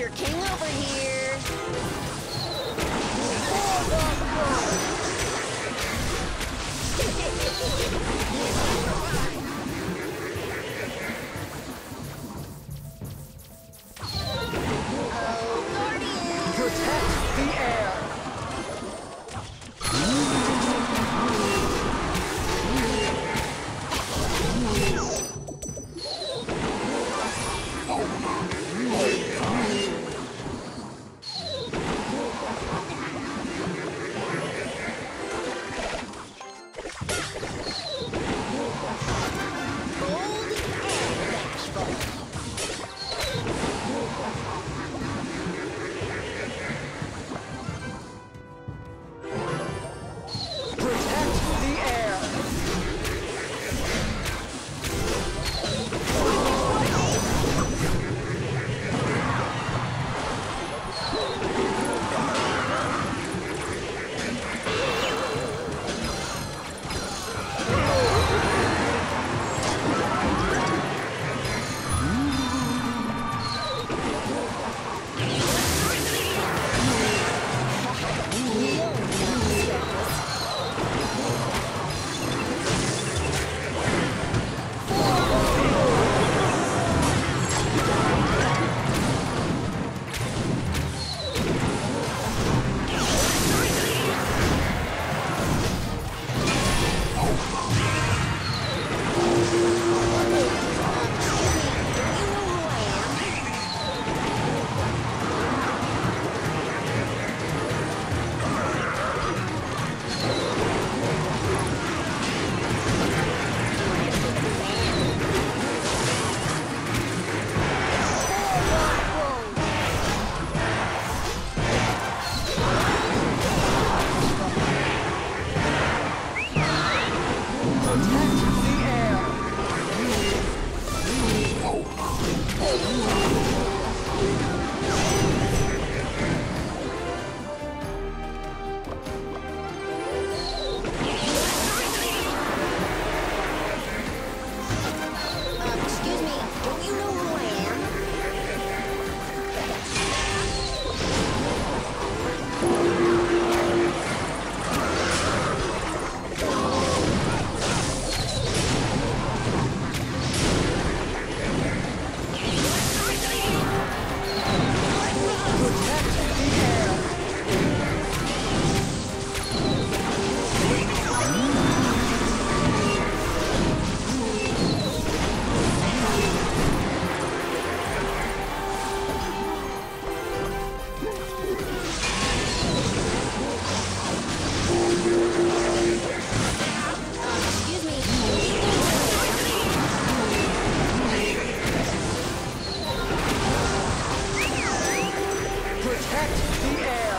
your king over here. oh, Protect the air! the air.